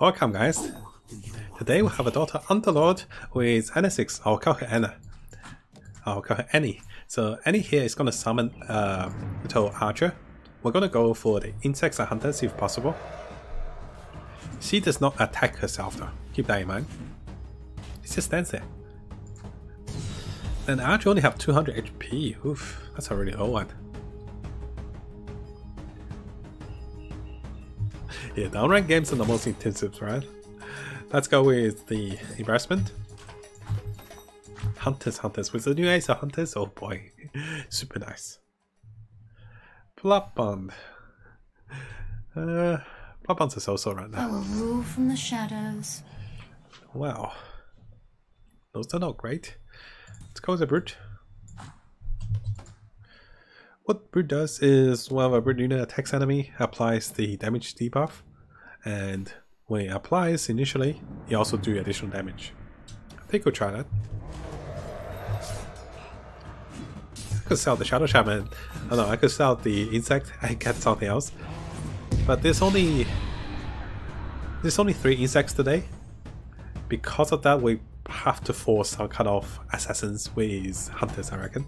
Welcome guys. Today we have a Dota Underlord who is Anessix. I'll call her Anna. I'll call her Annie. So Annie here is gonna summon uh, little archer. We're gonna go for the insects and hunters if possible. She does not attack herself though. Keep that in mind. She just stands there. And archer only have 200 HP. Oof, that's a really low one. Yeah, downrank games are the most intensive, right? Let's go with the investment. Hunters, Hunters. With the new Ace of Hunters, oh boy. Super nice. Bloodbond. Uh, Bloodbond's a so-so right now. I will rule from the shadows. Wow. Those are not great. Let's go with the Brute. What Brute does is well, a Brute unit attacks enemy, applies the damage debuff, and when it applies initially, it also do additional damage. I think we'll try that. I could sell the Shadow Shaman. Oh, I don't know, I could sell the insect and get something else. But there's only there's only three insects today. Because of that, we have to force some kind of assassins with hunters, I reckon.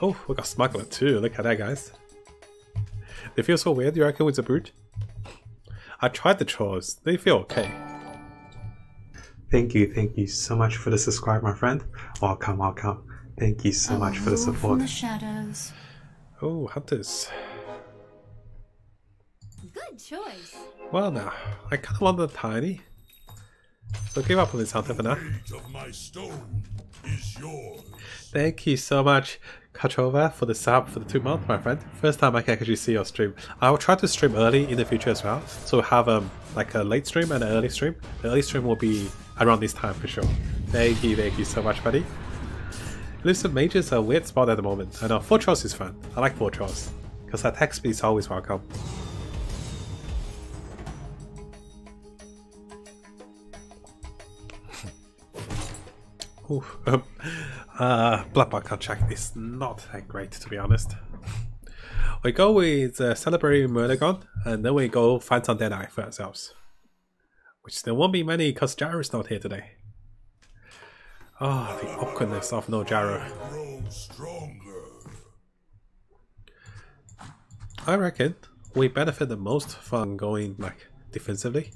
Oh, we got smuggler too. Look at that, guys. They feel so weird, you reckon, with the brute? I tried the trolls. They feel okay. Thank you, thank you so much for the subscribe, my friend. Welcome, welcome. Thank you so much for the support. From the shadows. Oh, hunters. Good choice. Well now, I kind of want the tiny. So give up on this hunter for now. Fate of my stone is yours. Thank you so much, Katrova, for the sub for the two months, my friend. First time I can actually see your stream. I will try to stream early in the future as well. So we'll have um like a late stream and an early stream. The early stream will be around this time for sure. Thank you, thank you so much, buddy. Listen, mages are a weird spot at the moment. I know Fortress is fun. I like Fortress because attack speed is always welcome. Ooh, uh, Bloodbath contract is not that great to be honest. We go with uh, Celebrating Murdergon, and then we go find some Deadeye for ourselves. Which there won't be many because Gyro's not here today. Oh, the awkwardness of no Jaro. I reckon we benefit the most from going like defensively.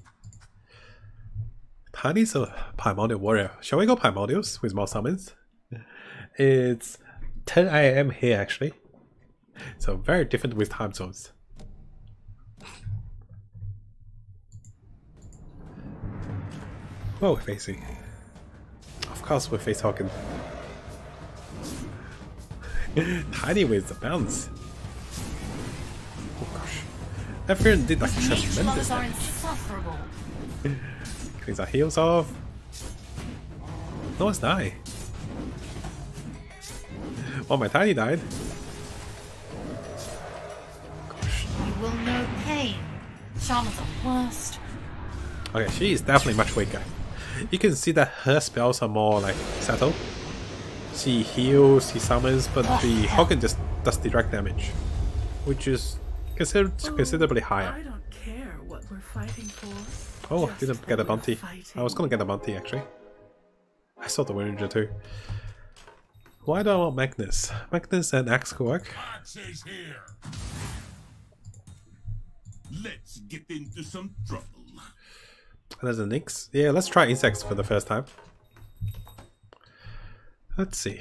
Tiny's a Primordial Warrior. Shall we go Primordials with more summons? It's 10 a.m. here actually. So very different with time zones. Are we facing? Of course we're face talking. Tiny with the bounce. Oh gosh. Furion did like tremendous are damage. insufferable. Cleans our heals off. No one's died. Oh, my tiny died. Gosh. You will know pain. Shamans the worst. Okay, she is definitely much weaker. You can see that her spells are more like settled. She heals, she summons, but the Hobgen just does direct damage, which is consider oh, considerably I don't care what we're fighting for. Oh, just didn't get a bounty. fighting. I was gonna get a bounty actually. I saw the Ranger too. Why do I want Magnus? Magnus and Axe could work. Axes here. Let's get into some trouble. And there's a Nyx. Yeah, let's try insects for the first time. Let's see.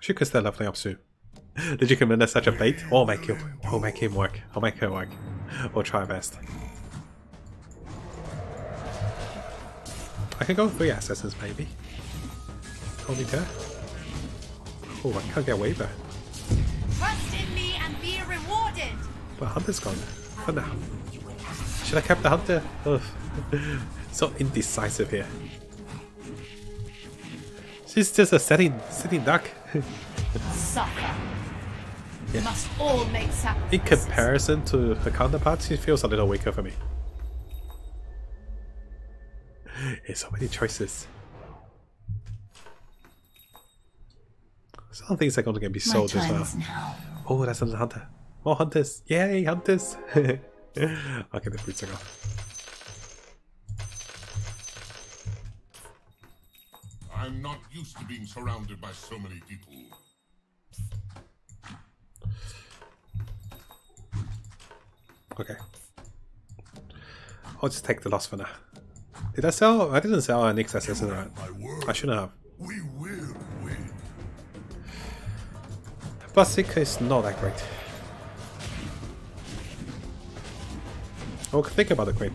She could still leveling up soon. Did you commit such a bait? Oh, make it. Oh, make him work. I'll make her work. We'll try our best. I can go with three assassins maybe. Only her. Oh, I can't get Weaver. Trust in me and be rewarded. But Hunter's gone. For now. Should I kept the Hunter? Ugh. so indecisive here. She's just a sitting, sitting duck. Suffer. Yeah. Must all make sacrifices. In comparison to her counterpart, she feels a little weaker for me. There's so many choices. Some things are going to be My sold as well. now. Oh, that's another hunter. More hunters. Yay, hunters. I'll get the boots off. I'm not used to being surrounded by so many people. Okay. I'll just take the loss for now. Did I sell? I didn't sell an Nyx assassin, right? I shouldn't have. we Basic is not that great. I'll think about the creep.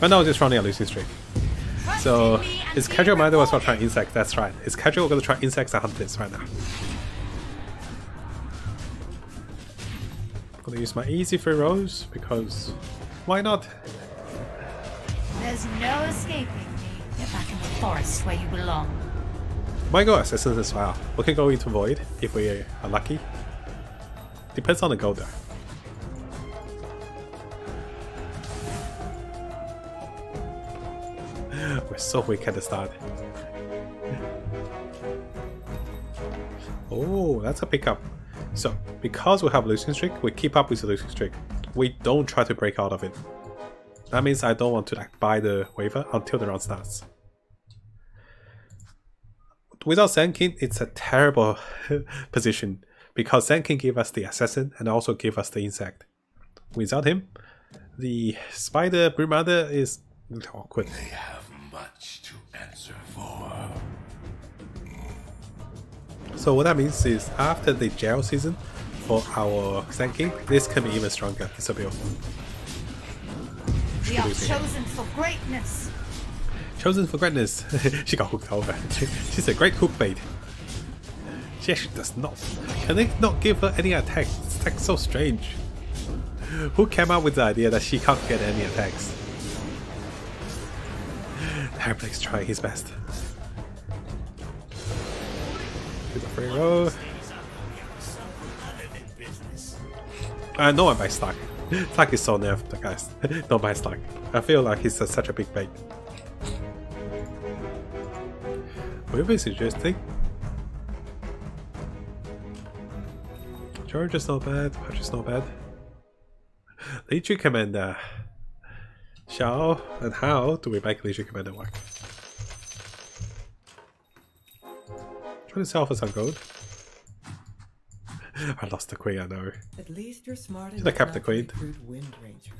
Right now, just running a losing streak. So, is casual minded was not trying insects? That's right. Is casual to try insects and hunt this right now? I'm gonna use my easy free rolls because why not? There's no escaping me. You're back in the forest where you belong. Might go assassins as well. We can go into void if we are lucky. Depends on the gold though. We're so weak at the start. Oh, that's a pickup. So, because we have losing streak, we keep up with the losing streak. We don't try to break out of it. That means I don't want to like buy the Weaver until the round starts. Without Sand King, it's a terrible position because Sand King give us the assassin and also give us the insect. Without him, the spider broodmother is awkward. They have much to answer for. So what that means is after the jail season for our Sand King, this can be even stronger. It's a build. We are chosen for greatness. Chosen for greatness. she got hooked over. She's a great hook bait. She actually does not. Can they not give her any attacks? Like so strange. Who came up with the idea that she can't get any attacks? Harry's trying his best. Do the free roll. Uh, I know I buy Slark. Slark is so nerfed, guys. Don't buy Slark. I feel like he's a- such a big bait. Wave is interesting. George is not bad, Patch is not bad. Legion Commander. Shao and how do we make Legion Commander work? Try to sell for some gold. I lost the queen, I know. At least you're smart I enough the to queen. Wind Ranger.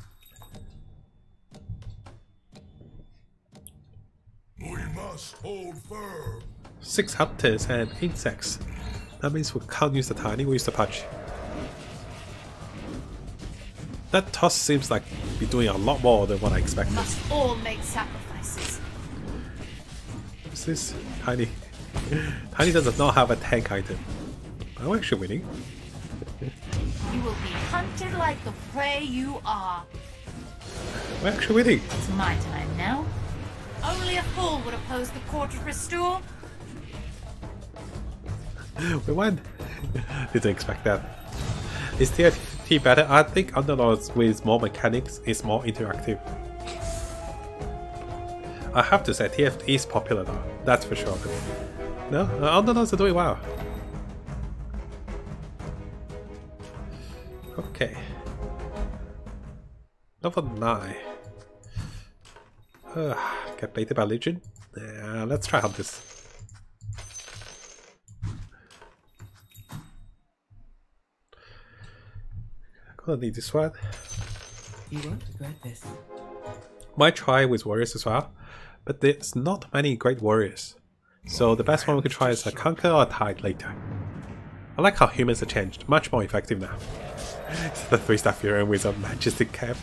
Must hold firm. Six hunters and eight insects. That means we can't use the tiny, we use the patch. That toss seems like be doing a lot more than what I expected. Must all make sacrifices. What's this? Tiny. Tiny does not have a tank item. I'm actually winning? You will be hunted like the prey you are. We're actually winning. It's my time now. A fool would oppose the court of. We won. Didn't expect that. Is TFT better? I think Underlords with more mechanics is more interactive. I have to say TFT is popular though, that's for sure. No, uh, Underlords are doing well. Okay. Level 9. Uh, get baited by Legion? Yeah, let's try Hunters. Gonna need this one. You won't regret this. Might try with warriors as well, but there's not many great warriors. So the best one we could try is a Kunkka or a tide later. I like how humans are changed, much more effective now. the three star Furion with a majestic cap.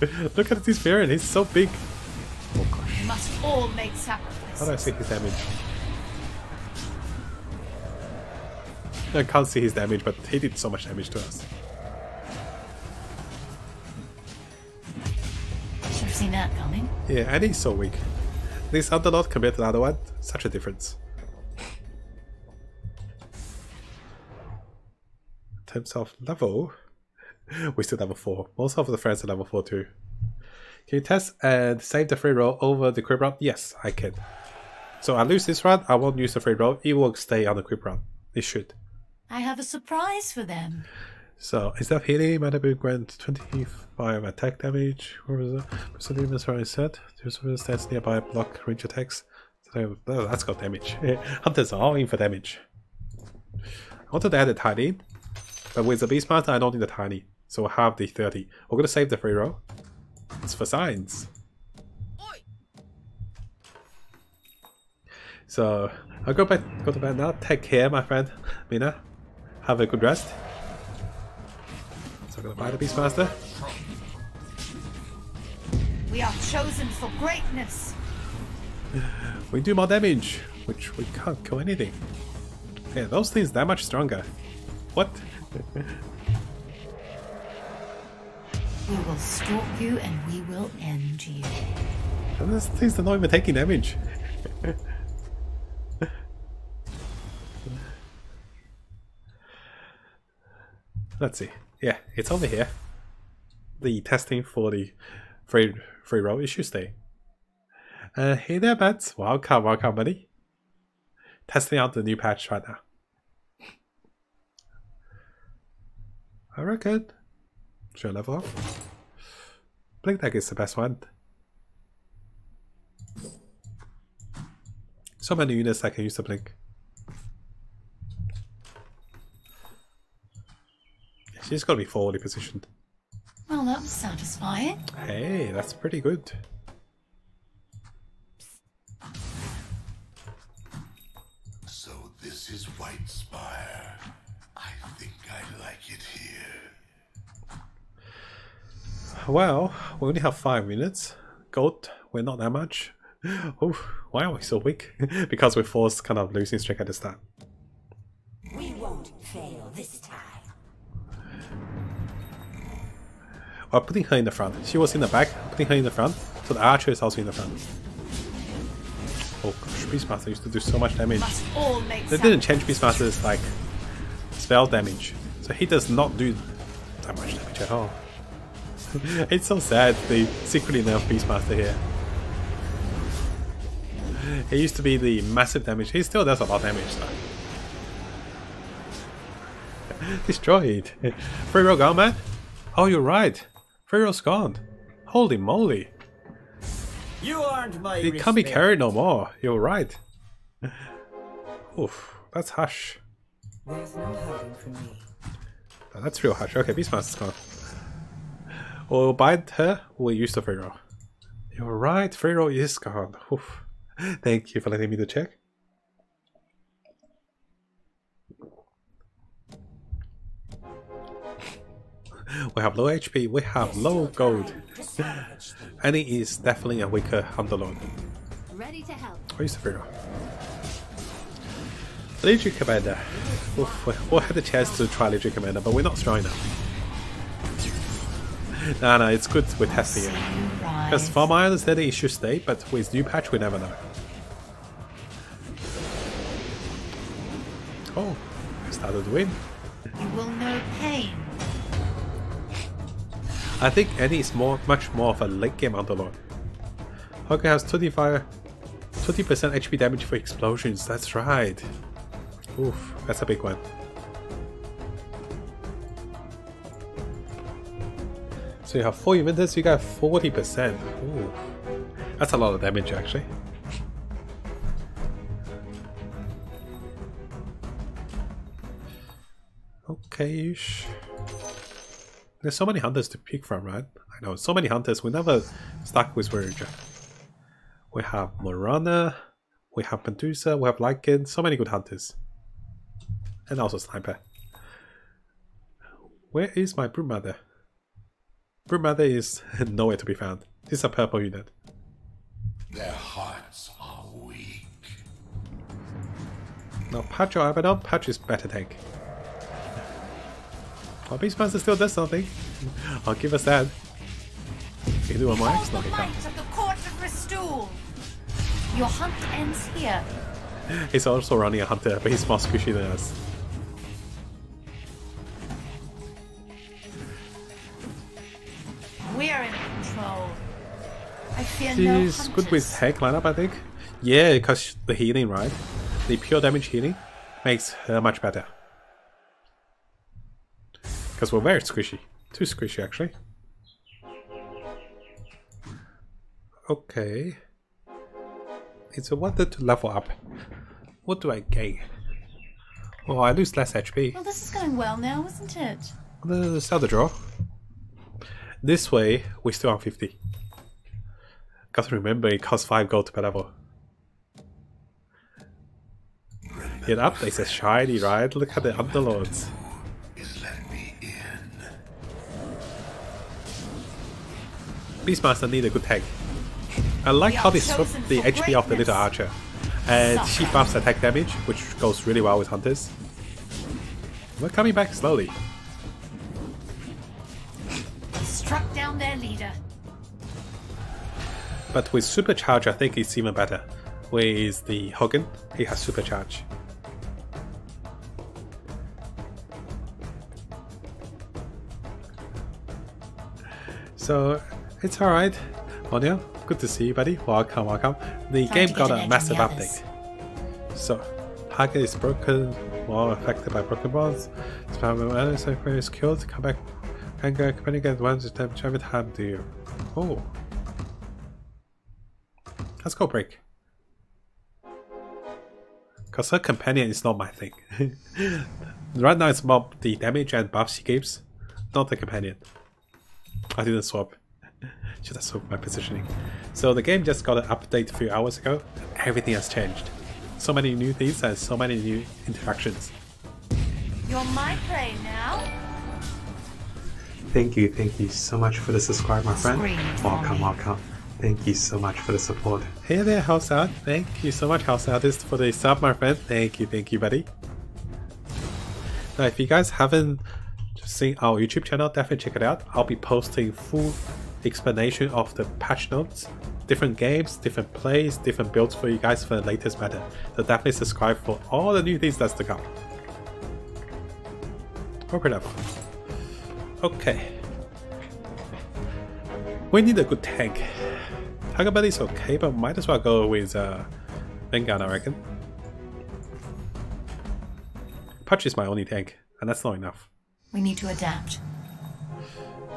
Look at this Furion, he's so big. Oh gosh, Must all make how do I sacrifices. see his damage? I can't see his damage, but he did so much damage to us. Should have seen that coming. Yeah, and he's so weak. This other lot compared to the other one, such a difference. In terms of level, we're still level 4. Most of the friends are level 4 too. Can you test uh, and save the free roll over the creep run? Yes, I can. So I lose this run, I won't use the free roll, it will stay on the creep run. It should. I have a surprise for them. So instead of healing, Manabu grants 25 attack damage. What was it? Percent demons are set. Do something that stands nearby block range attacks. So oh, that's got damage. Hunters are all in for damage. I wanted to add a tiny, but with the Beastmaster I don't need the tiny. So we'll have the 30. We're gonna save the free roll. It's for science. So I'll go back go to bed now. Take care, my friend Mina. Have a good rest. So I'm gonna buy the Beastmaster. We are chosen for greatness. We do more damage, which we can't kill anything. Yeah, those things that much stronger. What? We will stalk you and we will end you. And those things are not even taking damage. Let's see. Yeah, it's over here. The testing for the free free roll issue stay. Uh, hey there, Bats. Welcome, welcome, buddy. Testing out the new patch right now. I reckon. Should I level up? Blink Dagger is the best one. So many units I can use to blink. She's got to be forwardly positioned. Well, that was satisfying. Hey, that's pretty good. So this is White Spire. I think I like it here. Well, we only have five minutes. Gold, we're not that much. Oh, why are we so weak? because we're forced kind of losing streak at the start. We won't fail this time. Or putting her in the front. She was in the back, putting her in the front, so the archer is also in the front. Oh gosh, Beastmaster used to do so much damage. They didn't change Beastmaster's like spell damage, so he does not do that much damage at all. it's so sad they secretly nerf Beastmaster here. He used to be the massive damage. He still does a lot of damage though. Destroyed. Free roll gone, man? Oh, you're right. Free roll's gone. Holy moly. You aren't my It can't be carried no more. You're right. Oof, that's hush. There's no hiding from me. Oh, that's real hush. Okay, Beastmaster's gone. We'll bite her, we'll use the free roll. You're right, free roll is gone. Oof. Thank you for letting me to check. We have low HP, we have low gold. Annie is definitely a weaker Underlord. Ready to help. Oh, Where's the free roll? Legion Commander. Oof, we, we had the chance to try Legion Commander, but we're not strong enough. No, no, it's good we're testing it. Because from my understanding it should stay, but with new patch we never know. Oh, I started to win. You will know pain. I think Annie is more, much more of a late game Underlord. Hoka has 25, 20% HP damage for explosions, that's right. Oof, that's a big one. So you have 4 inventors, you got 40%. Ooh, that's a lot of damage actually. Okay-ish. There's so many hunters to pick from, right? I know, so many hunters. We never stuck with Voyager. We have Morana, we have Medusa, we have Lycan, so many good hunters. And also Sniper. Where is my Broodmother? Broodmother is nowhere to be found. This is a purple unit. Their hearts are weak. Now Patch or Abaddon? Patch is better tank. Well, Beastmaster still does something. I'll give us that. You can do one more Behold X, the no, he can't. of the court of Ristul. Your hunt ends here. He's also running a hunter, but he's more squishy than us. Fear no good with hack lineup, I think. Yeah, because the healing, right? The pure damage healing makes her much better. Because we're very squishy. Too squishy, actually. Okay. It's a wonder to level up. What do I gain? Oh, I lose less HP. Well, this is going well now, isn't it? Uh, sell the draw. This way, we're still on 50. Gotta remember, it costs 5 gold per level. Yeah, the update says shiny, right? Look at the Underlords. Is let me. Beastmaster need a good tank. I like how they swap the HP of the little archer. And she buffs attack damage, which goes really well with hunters. We're coming back slowly. But with supercharge, I think it's even better. With the Hobgen, he has supercharge. So it's alright. Monio, good to see you, buddy. Welcome, welcome. The Time game got a massive update. So, target is broken, more affected by broken bonds. Spam enemies is killed, come back. Can go, company get one damage every time, do you? Oh. Let's go break. Because her companion is not my thing. right now it's more the damage and buff she gives, not the companion. I didn't swap. Should have swapped my positioning. So the game just got an update a few hours ago. Everything has changed. So many new things and so many new interactions. You're my prey now. Thank you, thank you so much for the subscribe, my friend. Welcome, welcome. Thank you so much for the support. Hey there, House Out. Thank you so much, House Artist, for the sub, my friend. Thank you, thank you, buddy. Now, if you guys haven't seen our YouTube channel, definitely check it out. I'll be posting full explanation of the patch notes, different games, different plays, different builds for you guys for the latest meta. So definitely subscribe for all the new things that's to come. Open up. Okay. We need a good tank. Hagabelly is okay, but might as well go with uh, Vanguard, I reckon. Punch is my only tank, and that's not enough. We need to adapt.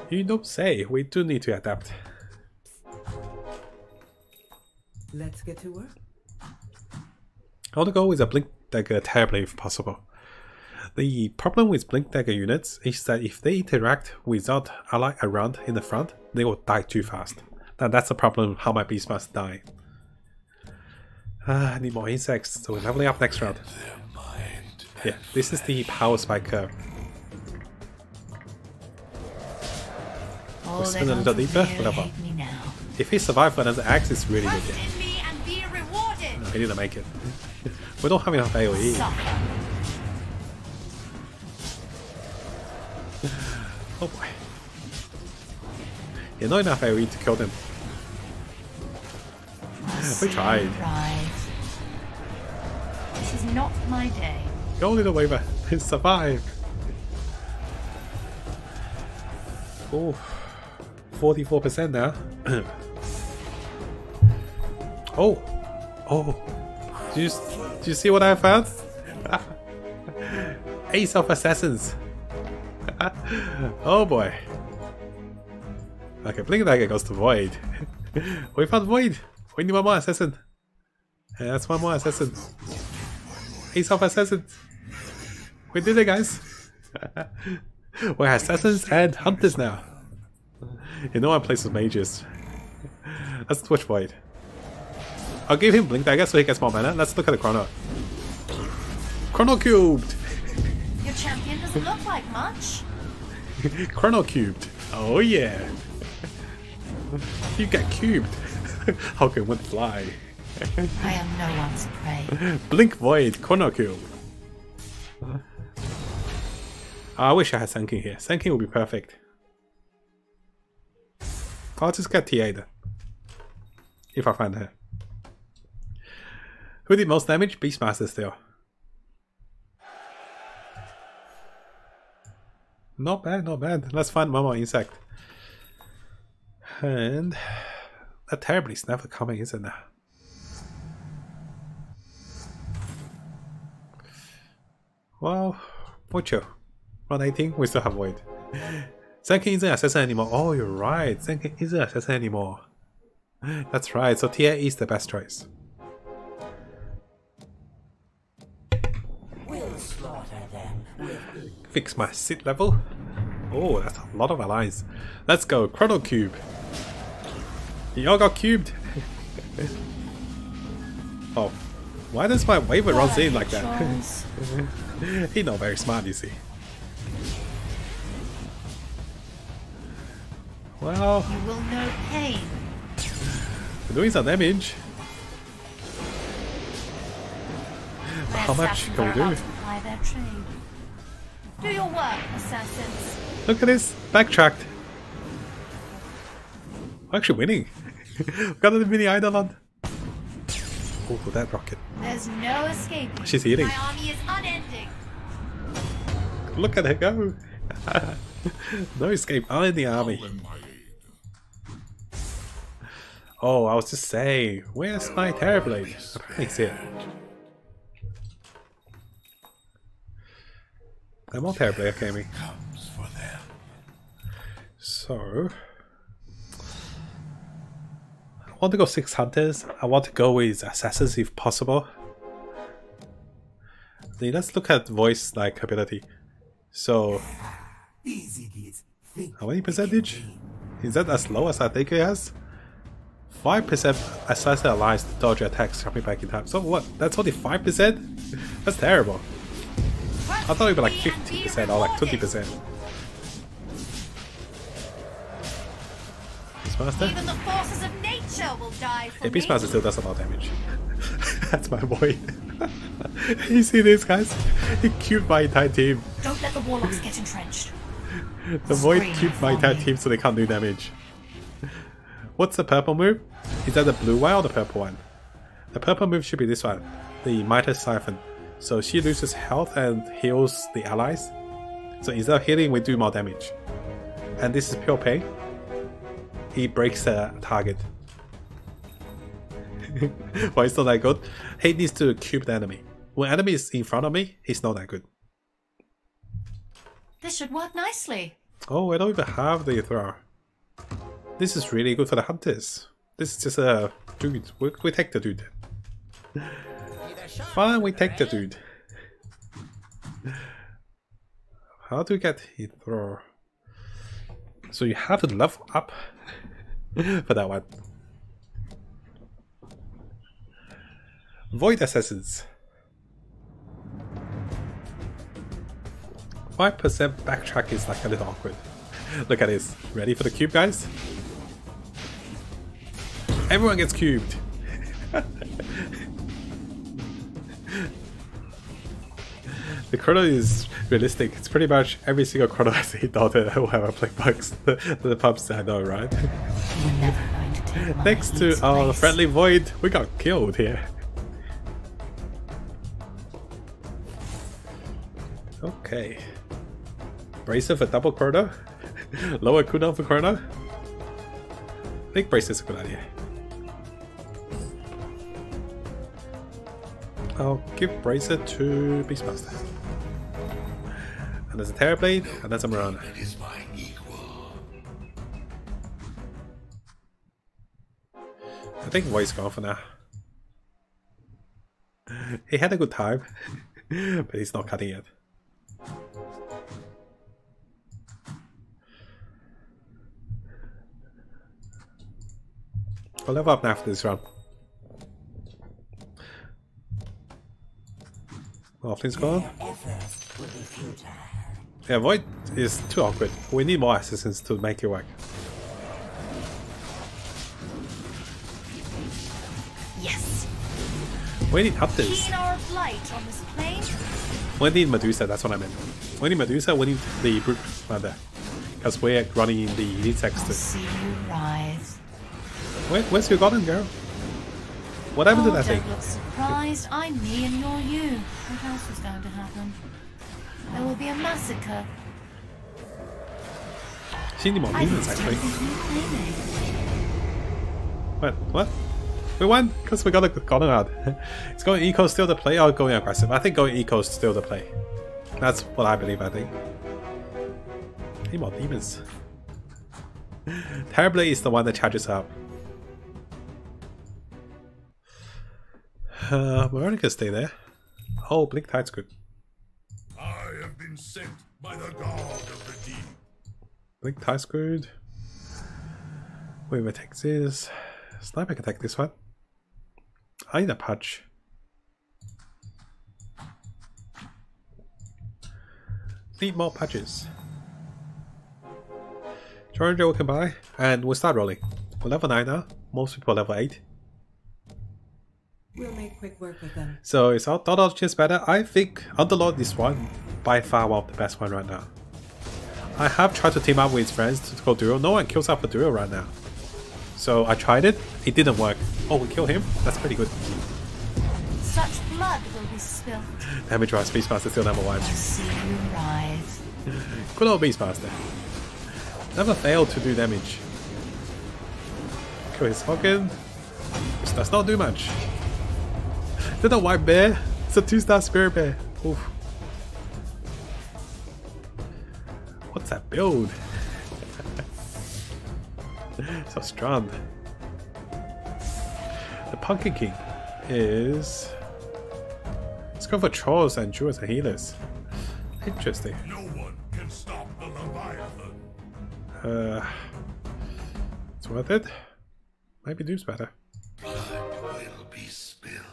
You don't say, we do need to adapt. Let's get to work. I want to go with a Blink Dagger terribly if possible. The problem with Blink Dagger units is that if they interact without ally around in the front, they will die too fast. Now that's the problem how my Beastmaster die. Ah, I need more insects, so we're leveling up next round. Yeah, this is the power spike curve. We'll spin a little deeper, really level. hate me now. If he survives another axe, it's really good. Yeah. in me and. He didn't make it. we don't have enough AoE. Oh boy. Yeah, not enough AoE to kill them. We tried. This is not my day. Go little Weaver. Survive. Oh, 44% now. oh, oh. Do you, do you see what I found? Ace of Assassins. oh boy. Okay, Blink Dagger goes to Void. we found Void. We need one more assassin. Yeah, that's one more assassin. Ace of Assassins. We did it, guys. We're assassins and hunters now. You know one plays with mages. Let's Twitch Void. I'll give him Blink Dagger so he gets more mana. Let's look at the Chrono. Chrono Cubed! Your champion doesn't look like much. Chrono Cubed! Oh yeah! you get cubed! Hulk one fly. I am no one's prey. Blink Void, Chrono Cube! I wish I had Sand King here. Sand King would be perfect. I'll just get then. If I find her. Who did most damage? Beastmaster still. Not bad, not bad. Let's find one more insect. And that terribly is never coming, isn't it? Well, mucho. Round 18, we still have Void. Sand King isn't assassin anymore. Oh, you're right. Sand King isn't assassin anymore. That's right. So E is the best choice. We'll slaughter them Fix my sit level. Oh, that's a lot of allies. Let's go. Chrono Cube. Y'all got cubed. oh. Why does my Weaver runs in like that? He not very smart, you see. Well, You will know pain. we're doing some damage. How much can we do? about to ply their trade. Do your work, assassins. Look at this, backtracked. We're actually winning. Got a mini Eidolon. Oh, that rocket. There's no escape. She's eating. My army is unending. Look at her go. no escape, I'm in the army. Lend my aid. Oh, I was just saying, where's my Terrorblade? Apparently it's here. I'm on Terrorblade, okay, me. Comes for them. So... I want to go six hunters. I want to go with assassins if possible. Then let's look at voice like ability. So These idiots think how many percentage? Is that as low as I think it has? 5% assassin allies to dodge attacks coming back in time. So what? That's only 5%? That's terrible. I thought it'd be like 50% or like 20%. Beastmaster? Even the forces will die for Yeah, me. Beastmaster still does a lot of damage. That's my boy. you see this, guys? He cubed my entire team. Don't let the warlocks get entrenched. The Void cubed my entire team so they can't do damage. What's the purple move? Is that the blue one or the purple one? The purple move should be this one, the Mitre Siphon. So she loses health and heals the allies. So instead of healing, we do more damage. And this is pure pain. He breaks the target. Why is not that good? He needs to cube the enemy. When enemy is in front of me, he's not that good. This should work nicely. Oh, I don't even have the thrower. This is really good for the hunters. This is just a dude. We, we take the dude. Fine, we take the dude. How do you get hit thrower? So you have to level up for that one. Void Assassins. 5% backtrack is like a little awkward. Look at this. Ready for the cube, guys? Everyone gets cubed. the chrono is realistic. It's pretty much every single chrono I see daughter whoever play bugs. the, the pubs I know, right? Going to take my Next to elite's our friendly void, we got killed here. Okay. Bracer for double chrono. Lower cooldown for chrono. I think bracer is a good idea. I'll give bracer to Beastmaster. And there's a Terrorblade, and there's a Marana. It is my equal. I think Void's gone for now. He had a good time, but he's not cutting it. I'll level up after this run. Offlane's gone. Yeah, Void is too awkward. We need more assassins to make it work. Yes. We need hunters. Keen hour of light on this plane. We need Medusa, that's what I meant. We need Medusa, we need the Brute Mother. Because we're running in the I'll too. See you rise. Where, where's your golden girl? What happened to Oh, that thing? don't look surprised. I'm me and you're you. What else is going to happen? There will be a massacre. She need more minions actually. What? What? We won because we got a golden out. Is going eco still the play or going aggressive? I think going eco is still the play. That's what I believe. I think. Need more demons. Terrorblade is the one that charges up. Uh, Marona can stay there. Oh, Blink Tide's good. I have been sent by the god of the deep. Blink Tide's good. Wave attack this. Sniper attack this one. I need a patch. Need more patches. Challenger we can buy, and we'll start rolling. We're level 9 now, most people level 8. We'll make quick work with them. So is our Dot just better? I think Underlord is one by far one of the best one right now. I have tried to team up with friends to go duo. No one kills up a duo right now. So I tried it, it didn't work. Oh, we kill him? That's pretty good. Such blood will be spilt. Damage rise, Beastmaster still number one. I see you rise. Good old Beastmaster. Never failed to do damage. Kill his Falcon. This does not do much. Is that a white bear? It's a two-star spirit bear. Oof. What's that build? so strong. The Pumpkin King is... Let's go for trolls and druids and healers. Interesting. No one can stop the Leviathan. Uh, it's worth it. Maybe Doom's better. Blood will be spilled.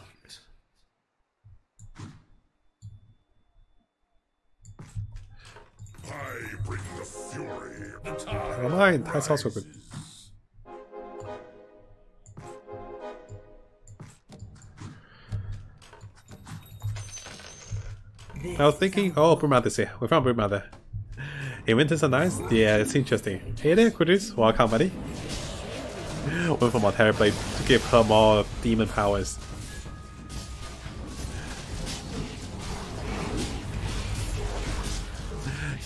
I bring the fury. The tide Never mind, that's also good. I was thinking, oh, Broodmother's here. We found Broodmother. Hey, winters are nice? Yeah, it's interesting. Hey there, Kudus. Welcome, buddy. Went for more Terrorblade to give her more demon powers.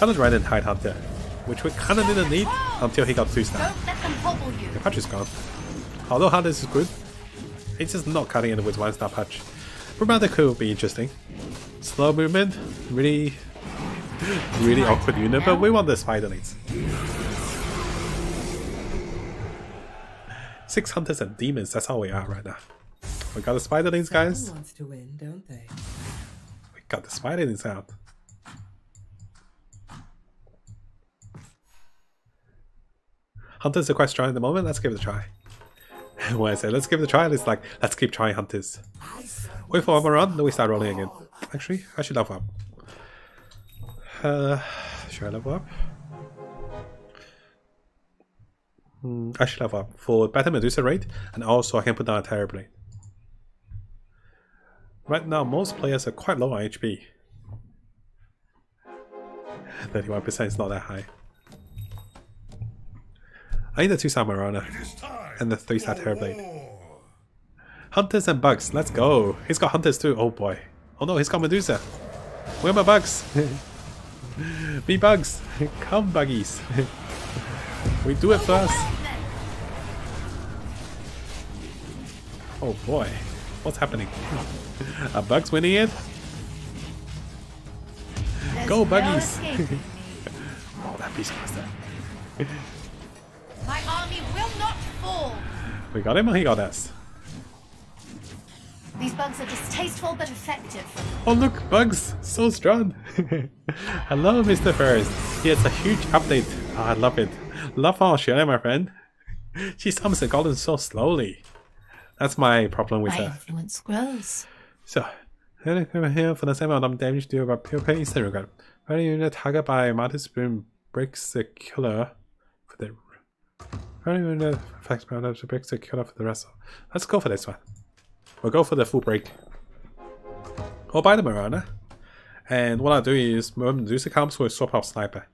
Challenge right in Tide Hunter, which we kinda didn't need until he got 2 star. Don't let them hobble you. The patch is gone. Although Hunters is good, it's just not cutting it with 1 star patch. Broodmother could be interesting. Slow movement, really, really awkward unit, but we want the Spiderlings. Six Hunters and Demons, that's how we are right now. We got the Spiderlings, guys. Someone wants to win, don't they? We got the Spiderlings out. Hunters are quite strong at the moment, let's give it a try. when I say let's give it a try, it's like, let's keep trying Hunters. Wait for more run, then we start rolling again. Actually, I should level up. Uh, should I level up? Hmm, I should level up for better Medusa rate, and also I can put down a Terror Blade. Right now, most players are quite low on HP. 31% is not that high. I need the 2 star Marana and the 3 star for Terrorblade. Hunters and bugs, let's go. He's got hunters too. Oh boy. Oh no, he's got Medusa. Where are my bugs? Me bugs. Come buggies. we do it first. Oh boy. What's happening? Are bugs winning it? Go, buggies. Oh, that Beastmaster. My army will not fall. We got him or he got us? These bugs are distasteful but effective. Oh look, bugs! So strong! Hello, Mr. First. Yes, a huge update. Ah, I love it. Love how Shirley, my friend. She summons the golden so slowly. That's my problem with My her. influence grows. So, here for the same amount of damage dealt by pure pain instant regard. Very unit target by Martis Boom breaks the killer for the. Very unit affects by damage breaks the killer for the rest. of Let's go for this one. We'll go for the full break. Oh, I'll buy the Marana. And what I'll do is, um, when Medusa comes, we'll swap out Sniper.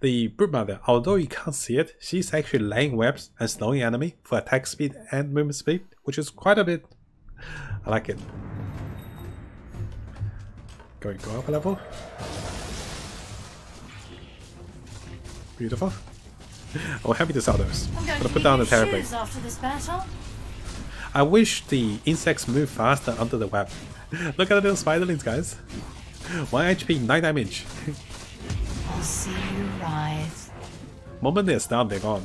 The Broodmother, although you can't see it, she's actually laying webs and slowing enemy for attack speed and movement speed, which is quite a bit. I like it. Going go up a level. Beautiful. Oh, happy to sell those. I'm going Gonna put down the Terror after this battle. I wish the insects move faster under the web. Look at the little spiderlings, guys. 1 HP, 9 damage. I'll see you rise. Moment they're down, they're gone.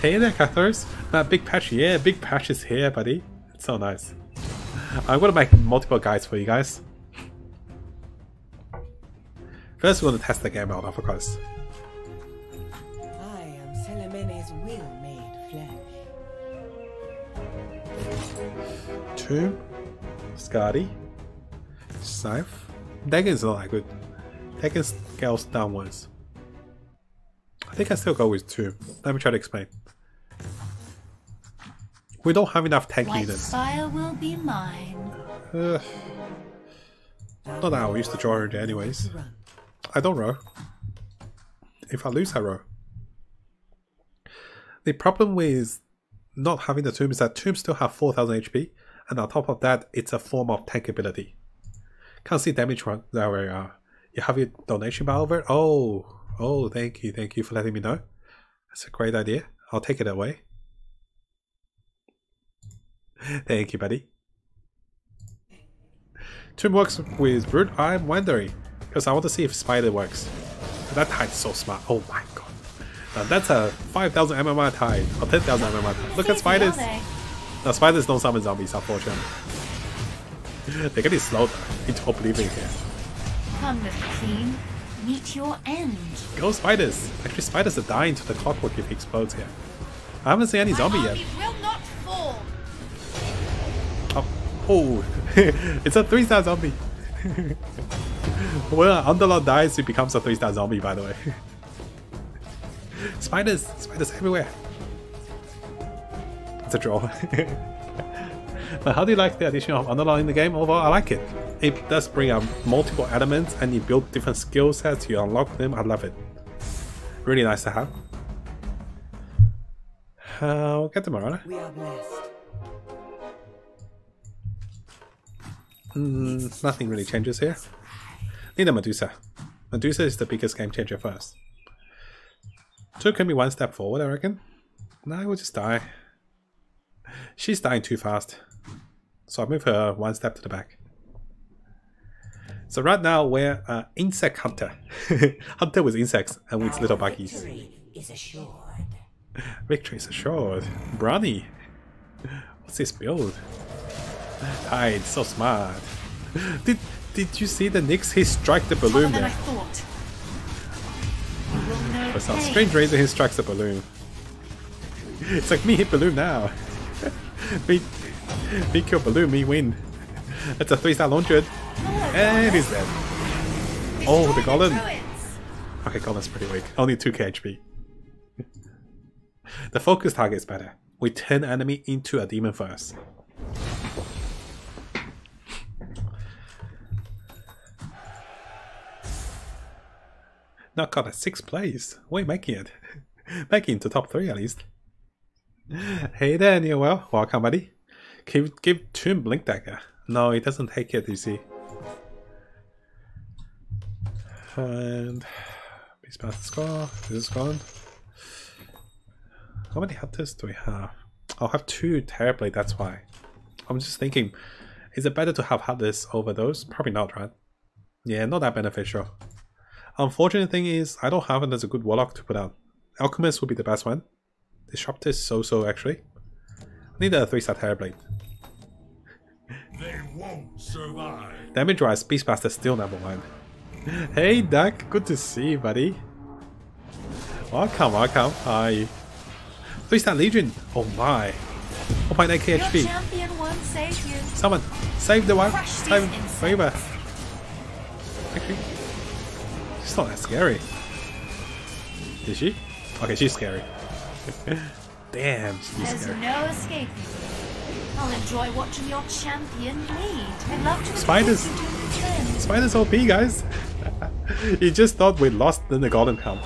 Hey there, Cathars. That big patch, yeah, big patch is here, buddy. It's so nice. I'm gonna make multiple guides for you guys. First, we're gonna test the game out, of course. I am Selemene's will made flesh. Tomb, Skadi, Scythe. Dagon's not that good. Dagon scales downwards. I think I still go with two. Let me try to explain. We don't have enough tank White units. Spire will be mine. Ugh. Not that I used to draw it anyways. I don't row. If I lose, I row. The problem with not having the tomb is that tombs still have 4000 HP, and on top of that, it's a form of tank ability. Can't see damage from there you uh, are. You have your donation bar over? Oh, oh, thank you, thank you for letting me know. That's a great idea. I'll take it away. Thank you, buddy. Tomb works with Brute. I'm wondering because I want to see if Spider works. That tide's so smart. Oh my god. Now that's a 5000 MMR tide or 10,000 MMR tide. Look at spiders. Now spiders don't summon zombies, unfortunately. They're getting slowed into oblivion here. Come, queen. Meet your end. Go spiders! Actually, spiders are dying to the clockwork if he explodes here. I haven't seen any zombie yet. will not fall. Oh, oh. it's a 3 star zombie. an Underlord dies, he becomes a 3 star zombie, by the way. spiders! Spiders everywhere! It's a draw. but how do you like the addition of Underlord in the game? Overall, I like it. It does bring up multiple elements and you build different skill sets, you unlock them, I love it. Really nice to have. Uh, we'll get the Mirana. We are blessed. Mm, nothing really changes here. Need a Medusa. Medusa is the biggest game changer first. Can be one step forward, I reckon. No, we'll just die. She's dying too fast. So I move her one step to the back. So right now we're uh, insect hunter. hunter with insects and with little buggies. Victory is assured. Victory is assured. Brownie. What's this build? Tide, so smart. Did did you see the Nyx? He strike the balloon than I thought. For some strange reason, he strikes the balloon. It's like me hit balloon now. me, me kill balloon, me win. That's a three star launcher, and he's dead. Oh, the golem. Okay, golem's pretty weak. Only 2k HP. the focus target is better. We turn enemy into a demon first. Now got a sixth place. We're making it. making it to top three at least. Hey there, Neowell. Welcome, buddy. Give, give Tomb Blink Dagger. No, it doesn't take it, you see. And Beast Master Scar. This is gone. How many hunters do we have? Oh, I'll have two Terrorblade, that's why. I'm just thinking, is it better to have hunters over those? Probably not, right? Yeah, not that beneficial. Unfortunate thing is, I don't have it as a good Warlock to put out. Alchemist would be the best one. Disruptor is so-so, actually. I need a 3-star Terrorblade. They won't survive. Damage wise, Beastmaster still number one. Hey Duck, good to see you, buddy. Welcome, welcome. Hi. Three star Legion. Oh my. 1.8k Your HP. champion won't save you. Someone save the one. Save insects. favor. Actually, she's not that scary. Is she? Okay, she's scary. Damn, she's There's scary. no escaping. I'll enjoy watching your champion bleed. I'd love to Spiders. assist you to return. Spider's OP, guys. you just thought we lost in the golden helm.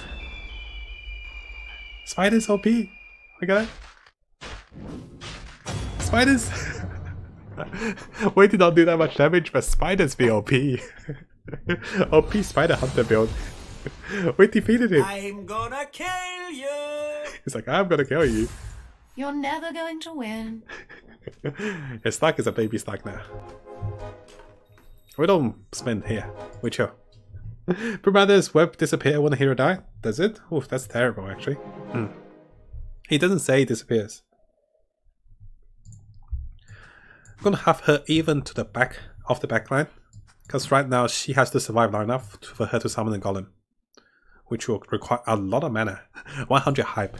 Spiders OP. Look at that. Spiders. we did not do that much damage, but spiders be OP. OP Spider Hunter build. we defeated him. I'm gonna kill you! He's like, I'm gonna kill you. You're never going to win. His stack is a baby stack now. We don't spend here. We chill. Brother's web disappear when a hero die? Does it? Oh, that's terrible actually. Hmm. He doesn't say he disappears. I'm gonna have her even to the back of the backline. Because right now she has to survive long enough for her to summon a golem. Which will require a lot of mana. 100 hype.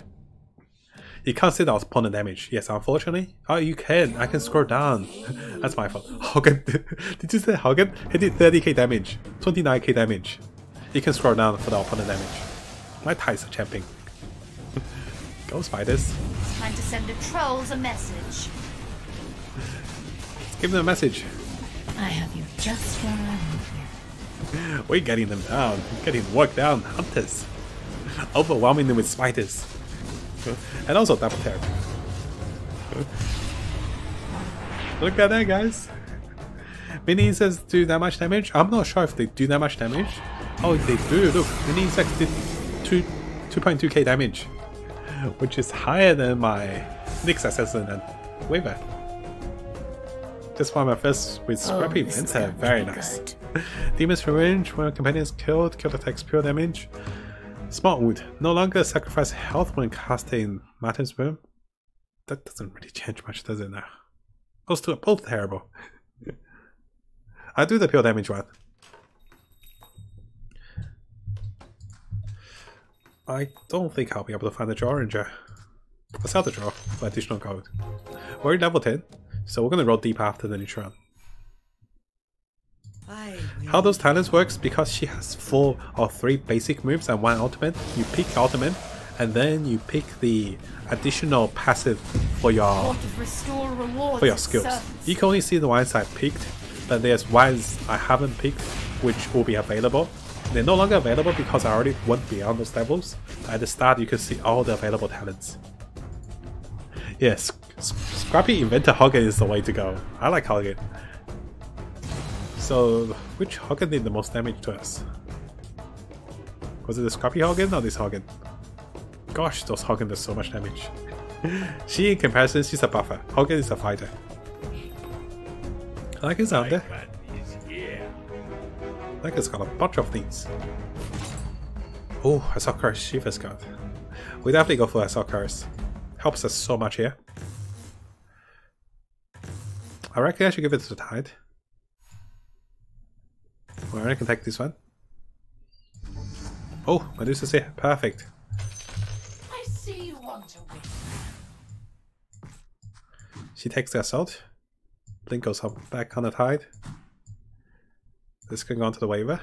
You can't see the opponent damage. Yes, unfortunately. Oh, you can. I can scroll down. That's my fault. Hobgen. Did you say Hobgen? He did 30k damage. 29k damage. You can scroll down for the opponent damage. My ties are champing. Go spiders. It's time to send the trolls a message. Give them a message. I have you just where I want you. We're getting them down. Getting work down. Hunters. Overwhelming them with spiders. And also double tap. Look at that, guys. Mini insects do that much damage? I'm not sure if they do that much damage. Oh, they do. Look, mini insects did 2, 2.2k damage. Which is higher than my Nyx Assassin and Weaver. Just why my first with oh, Scrappy Oh, this Winter. going to Very nice. good. Demon's Revenge, when a companion is killed, kill attacks pure damage. Smart Wood, no longer sacrifice health when casting Martin's Boom. That doesn't really change much, does it now? Those two are both terrible. I do the pure damage one. I don't think I'll be able to find the Drow Ranger. I'll sell the Drow for additional gold. We're level 10, so we're gonna roll deep after the neutron. How those talents works because she has four or three basic moves and one ultimate. You pick ultimate, and then you pick the additional passive for your Thought of restore rewards. for your skills. You can only see the ones I picked, but there's ones I haven't picked, which will be available. They're no longer available because I already went beyond those levels. At the start, you can see all the available talents. Yes, Scrappy Inventor Hobgen is the way to go. I like Hobgen. So, which Hobgen did the most damage to us? Was it the Scrappy Hobgen or this Hobgen? Gosh, those Hobgen does so much damage. she, in comparison, she's a buffer. Hobgen is a fighter. I like his sound there. Like it's got a bunch of things. Oh, I saw Curse Shiva's got. We definitely go for a Curse. Helps us so much here. I reckon I should give it to the Tide. Or I can take this one. Oh, Medusa's here. Perfect. I see you want to win. She takes the assault. Blink goes up back on the tide. This can go onto the Weaver.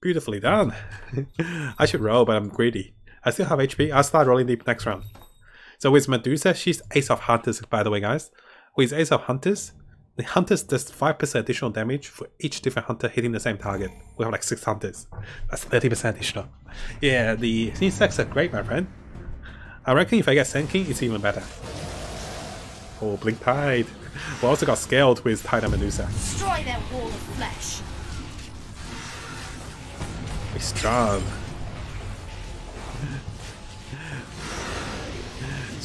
Beautifully done. I should roll, but I'm greedy. I still have HP. I'll start rolling deep next round. So with Medusa, she's Ace of Hunters, by the way, guys. With Ace of Hunters, the Hunters does 5% additional damage for each different Hunter hitting the same target. We have like 6 Hunters. That's 30% additional. Yeah, the insects are great, my friend. I reckon if I get Sand King, it's even better. Oh, Blink Tide. We also got scaled with Tide and Medusa. Destroy their wall of flesh. We're strong.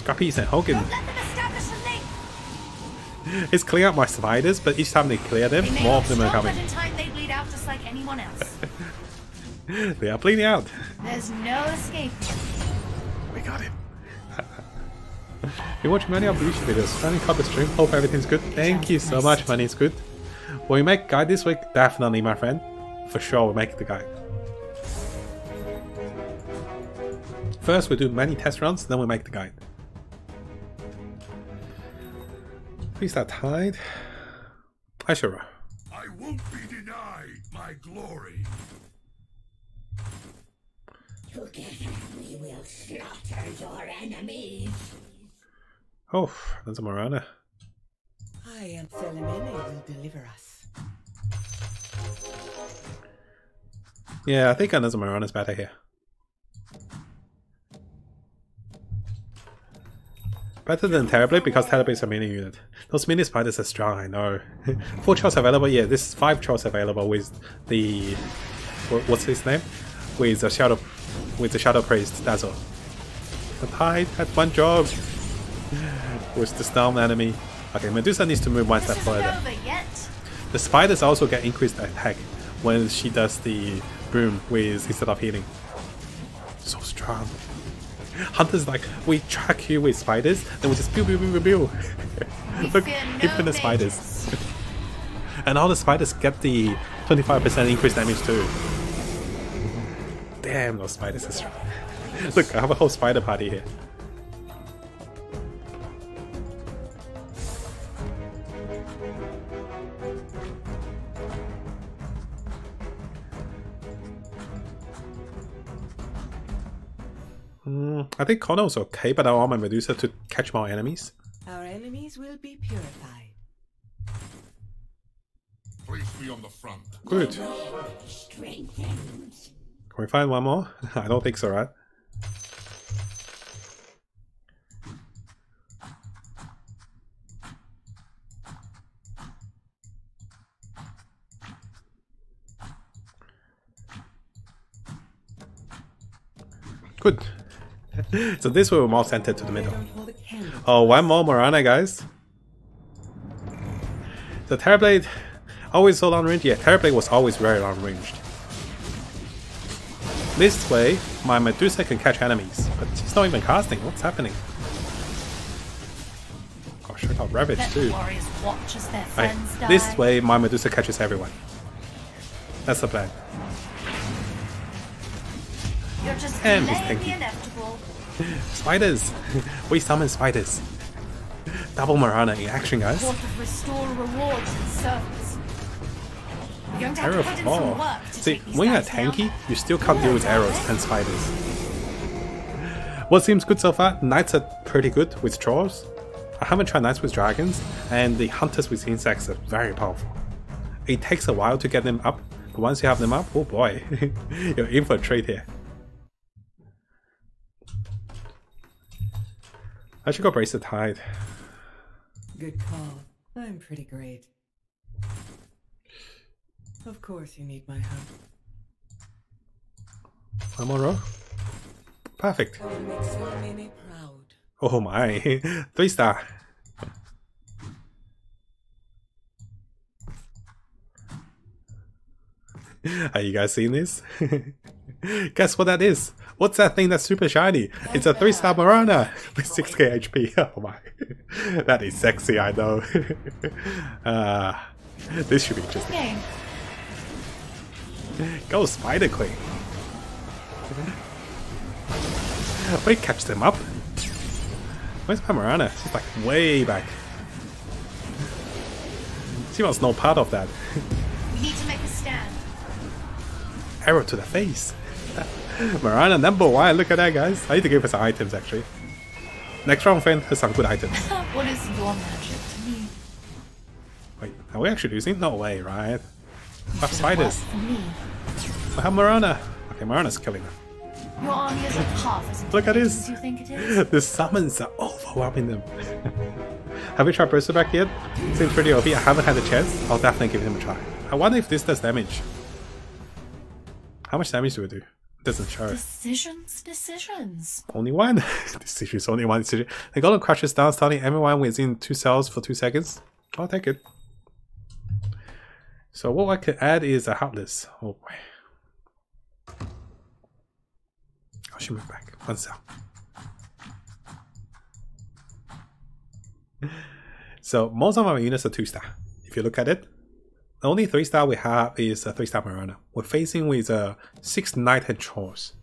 Scrappy and Hobgen. Let them establish a link. It's clearing out my spiders, but each time they clear them, They more of them are coming. in time they bleed out just like anyone else. They are bleeding out. There's no escape. We got him. you watch many of the YouTube videos. Cut the stream. Hope everything's good. Thank you so much, Money. It's good. Will we make guide this week? Definitely, my friend. For sure, we'll make the guide. First, we do many test runs, then we make the guide. Please that tide. I sure. will. I won't be denied my glory. Together we will slaughter your enemies. Oh, that's a Mirana. I and Selemene will deliver us. Yeah, I think another Mirana's better here. Better than Terrorblade because Terrorblade is a mini unit. Those mini spiders are strong, I know. Four choice available, yeah, this is five choice available with the what's his name? With the shadow with the shadow priest Dazzle. The tide had one job with the storm enemy. Okay, Medusa needs to move one step further. The spiders also get increased attack when she does the boom with instead of healing. So strong. Hunter's like, we track you with spiders, then we just pew pew pew pew pew. Look, no infinite spiders. And all the spiders get the 25% increased damage too. Damn, those spiders are strong. Look, I have a whole spider party here. Hmm, I think Kono's okay, but I want my Medusa to catch more enemies. Our enemies will be purified. Place me on the front. Good. Strengthened. Can we find one more? I don't think so, right? Good. So this way we're more centered to the middle. Don't hold a candle. Oh, one more Mirana, guys. The Terrorblade, always so long range? Yeah, Terrorblade was always very long ranged. This way, my Medusa can catch enemies, but she's not even casting. What's happening? Gosh, I got Ravage too. Right, this way, my Medusa catches everyone. That's the plan. You're just And the tanky. inevitable. Spiders! we summon spiders. Double Mirana in action, guys. Of restore rewards and service. You're going to have Arrow to put in some work See, when you're tanky, you still can't deal with arrows and spiders. What seems good so far? Knights are pretty good with trolls. I haven't tried knights with dragons, and the hunters with insects are very powerful. It takes a while to get them up, but once you have them up, oh boy, you're in for a treat here. I should go brace the tide. Good call. I'm pretty great. Of course you need my help. One more row. Perfect. I will make so many proud. Oh my, three star. Are you guys seeing this? Guess what that is? What's that thing that's super shiny? It's a three star Mirana with 6k HP. Oh my, that is sexy, I know. uh, this should be interesting. Go Spider Queen. Wait, catch them up. Where's my Mirana? She's like way back. She was no part of that. We need to make a stand. Arrow to the face. Mirana number one. Look at that, guys. I need to give her some items actually. Next round, find has some good items. what is your magic to me? Wait, are we actually losing? No way, right? Have spiders. I have Mirana. Okay, Mirana's killing her. Your army isn't half as Look at this. you think it is. the summons are overwhelming them. Have you tried Berserk back yet? Seems pretty OP. I haven't had a chance. I'll definitely give him a try. I wonder if this does damage. How much damage do we do? Doesn't show. Decisions, decisions. Only one. decision is only one decision. The golem crushes down, starting everyone within two cells for two seconds. I'll take it. So what I could add is a heartless. Oh boy. I should move back. One cell. So most of our units are two star. If you look at it, the only three star we have is a three star Mirana. We're facing with a six knight and trolls.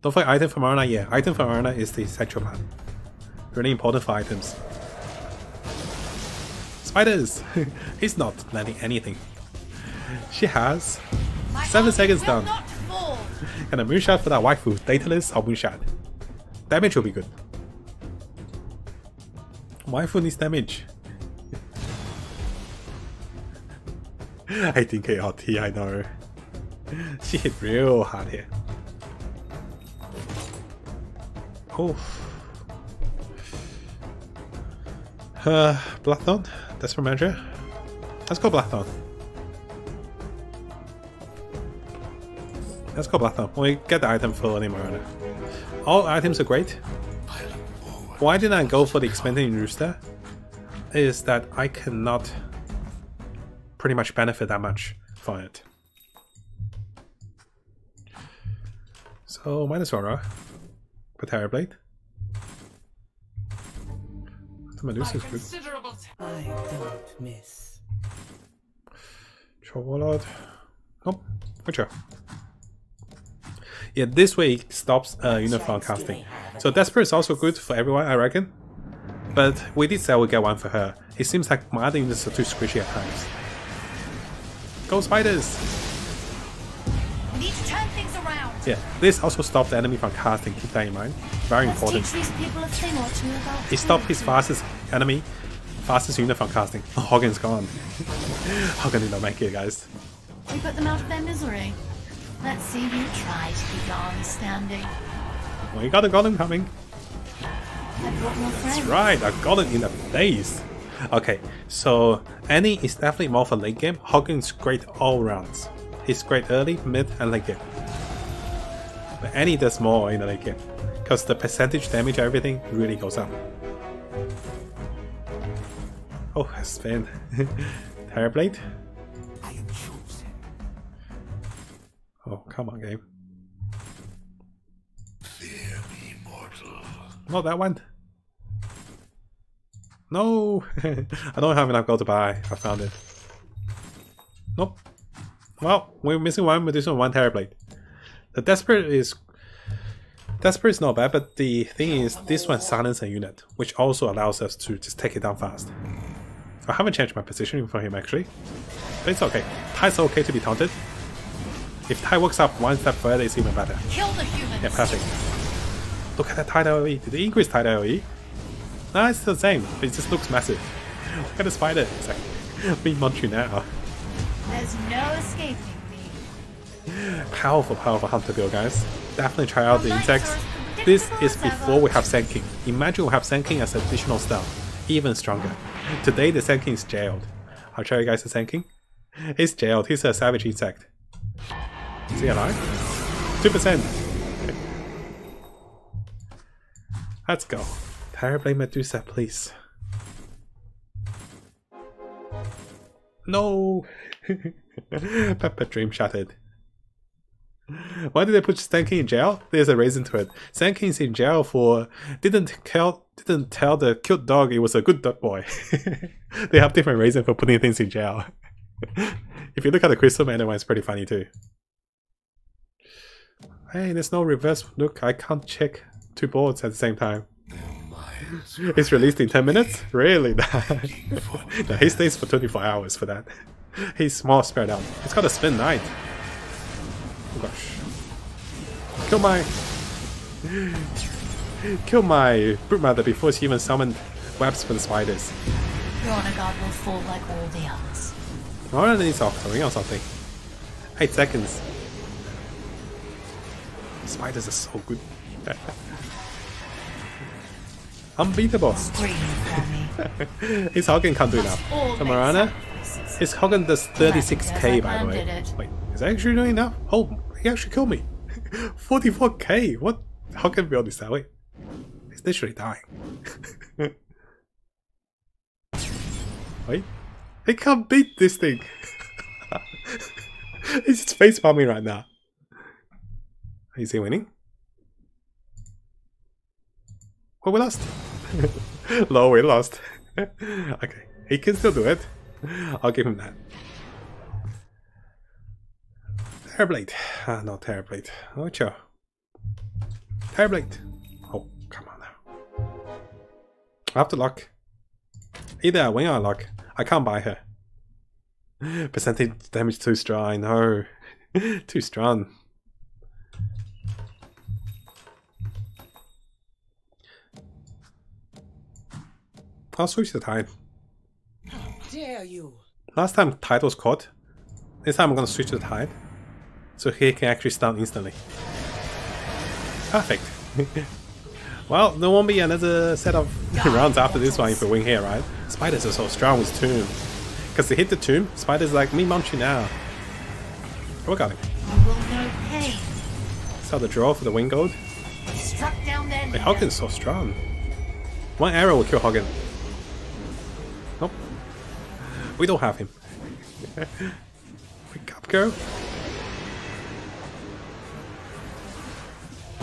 Don't forget item for Mirana, yeah. Item for Mirana is the essential part. Really important for items. Spiders! He's not landing anything. She has My Seven seconds down. And a moonshot for that waifu. Dataless or moonshot. Damage will be good. Waifu needs damage. 18k RT, I know. She hit real hard here. Oh. Uh, Blathon? That's from Andrea. Let's go Blackthorn. Let's go Blackthorn. We get the item for any Mirana. All items are great. Why did I go for the expanding rooster? Is that I cannot pretty much benefit that much from it. So minus aura. But Terrorblade. The Medusa good. I don't miss. Troll Warlord. Oh, Witcher. Yeah, this way it stops uh, casting. So Desperate is also good for everyone, I reckon. But we did say we'll get one for her. It seems like my other units are too squishy at times. Go spiders! Need to turn things around. Yeah, this also stops the enemy from casting, keep that in mind. Very Let's important. teach these people a thing or two about It stopped his fastest enemy, fastest unit from casting. Oh, Hobgen's gone. Hobgen did not make it, guys. We put them out of their misery. Let's see who tries to keep the army standing. Well, you got a golem coming. I brought more friends. Right, I got it in the face. Okay, so Annie is definitely more for late game. Hobgen's great all rounds. He's great early, mid, and late game. But Annie does more in the late game. Because the percentage damage everything really goes up. Oh, spin. Terrorblade. I am. Oh, come on, game. Not that one. No! I don't have enough gold to buy. I found it. Nope. Well, we're missing one and one Terrorblade. The Desperate is... Desperate is not bad, but the thing is, this one silence a unit, which also allows us to just take it down fast. I haven't changed my positioning for him actually. But it's okay. Ty's okay to be taunted. If Ty works up one step further, it's even better. Kill the humans. Yeah, perfect. Look at that tide AoE. Did they increase tide AoE? No, it's the same, it just looks massive. Look at the spider. It's like, we munch you now. There's no escaping me. Powerful, powerful hunter build, guys. Definitely try out the insects. This is before we have Sand King. Imagine we have Sand King as additional stuff. Even stronger. Today the Sand King is jailed. I'll show you guys the Sand King. He's jailed. He's a savage insect. Is he alive? 2%. Let's go. Terrorblade Medusa, please. No! Pepper Dream shattered. Why did they put Stanky in jail? There's a reason to it. King's in jail for didn't tell didn't tell the cute dog it was a good dog boy. they have different reasons for putting things in jail. if you look at the Crystal Man it's pretty funny too. Hey, there's no reverse look. I can't check two boards at the same time. It's released in 10 minutes? Really? no, he stays for 24 hours for that. He's more spread out. He's got a spin knight. Oh gosh. Kill my... Kill my Broodmother before she even summoned webs for the spiders. Your honor guard will fall like all the others. They need Octarine or something? 8 seconds. Spiders are so good. Unbeatable. Me. His Hobgen can't do enough. All So Mirana, his Hobgen does 36k by the way. Wait, is that actually doing that? Oh, he actually killed me. 44k. What? How can build this that way? He's literally dying. Wait, he can't beat this thing. He's just face bombing right now. Is he winning? Oh, we lost. Low, we lost. okay, he can still do it. I'll give him that. Terrorblade. Ah, no, Terrorblade. Sure. Terrorblade. Oh, come on now. I have to lock. Either I win or I lock. I can't buy her. Percentage damage too strong. No. too strong. I'll switch the tide. Dare you? Last time Tide was caught. This time I'm gonna switch to the Tide. So he can actually stun instantly. Perfect. well, there won't be another set of rounds after this one if we win here, right? Spiders are so strong with Tomb. Because they hit the Tomb, Spiders like, me munch you now. Oh, we got him. You will know pain. Saw the Drow for the wing gold. Struck down their leader. Hobgen's so strong. One arrow will kill Hobgen. We don't have him. Wake up, girl.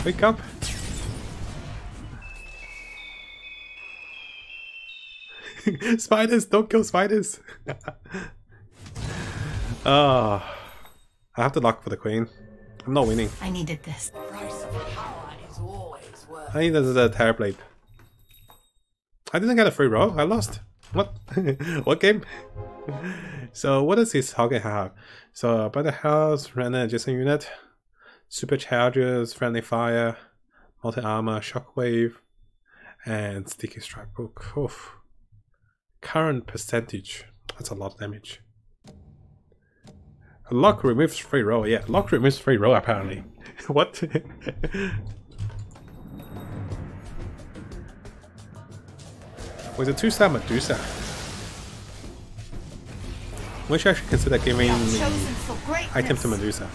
Wake up. spiders! Don't kill spiders! Ah, I have to lock for the queen. I'm not winning. I needed this. I need the, the Terrorblade. I didn't get a free roll. I lost. What? what game? so what does this Hobgen have? So by the house, random adjacent unit, superchargers, friendly fire, multi armor, shockwave, and sticky strike book. Oof. Current percentage. That's a lot of damage. Lock removes free roll. Yeah, lock removes free roll apparently. what? Was it two star Medusa? We should actually consider giving Chosen for greatness. item to Medusa.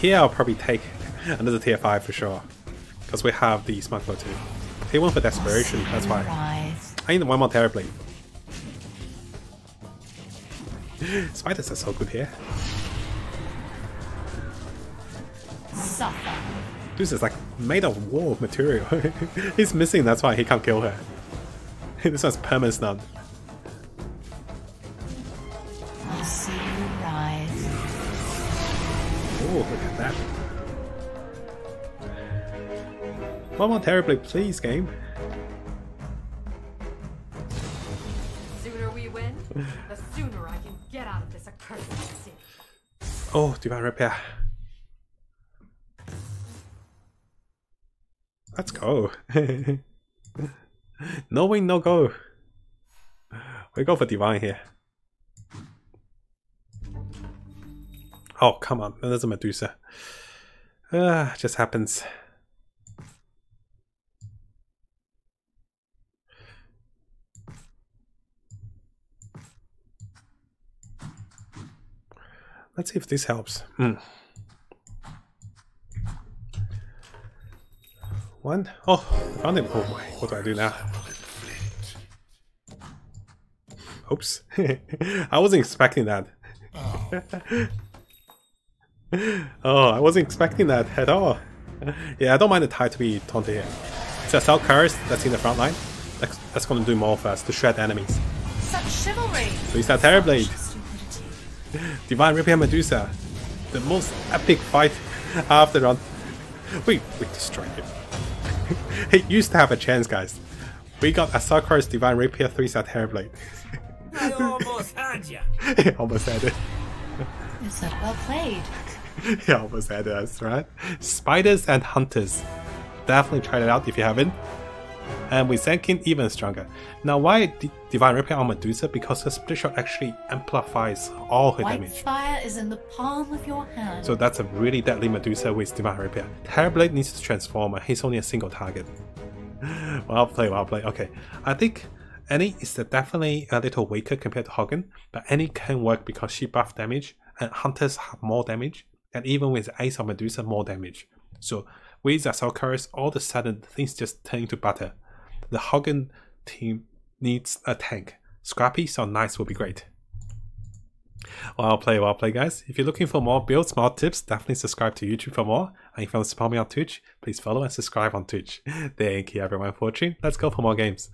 Here I'll probably take another tier 5 for sure. Because we have the Smuggler too. Tier 1 for Desperation, that's why. I need one more Terrorblade. Spiders are so good here. Suffer. This is like made of war material. He's missing, that's why he can't kill her. this one's permanent stun. I see you rise. Oh, look at that. One more Terrorblade, please, game. The sooner we win, the sooner I can get out of this accursed city. Oh, Divine Rapier. Let's go. no win, no go. We go for Divine here. Oh, come on. There's a Medusa. Ah, just happens. Let's see if this helps. Hmm. One. Oh, found him. Oh boy, what do I do now? Oops. I wasn't expecting that. oh, I wasn't expecting that at all. Yeah, I don't mind the tie to be taunted here. It's a South Curse that's in the front line. That's, that's gonna do more for us to shred enemies. Such chivalry. So it's that Terrorblade. Divine Rapier Medusa. The most epic fight after run. We we destroyed him. it used to have a chance, guys. We got Asaka's Divine Rapier 3 star Terrorblade. I almost had ya. he almost had it. You said well played. He almost had us, right? Spiders and Hunters. Definitely try it out if you haven't. And with Sand King, even stronger. Now, why D- Divine Rapier on Medusa? Because her split shot actually amplifies all her White damage. fire is in the palm of your hand. So that's a really deadly Medusa with Divine Rapier. Terrorblade needs to transform, and he's only a single target. well played, well played. Okay, I think Annie is definitely a little weaker compared to Hobgen, but Annie can work because she buff damage, and Hunters have more damage, and even with Ace of Medusa, more damage. So with Assault all of a sudden things just turn into butter. The Hobgen team needs a tank. Scrappy, so nice will be great. Well played, well played, guys. If you're looking for more build smart tips, definitely subscribe to YouTube for more. And if you want to support me on Twitch, please follow and subscribe on Twitch. Thank you everyone for watching. Let's go for more games.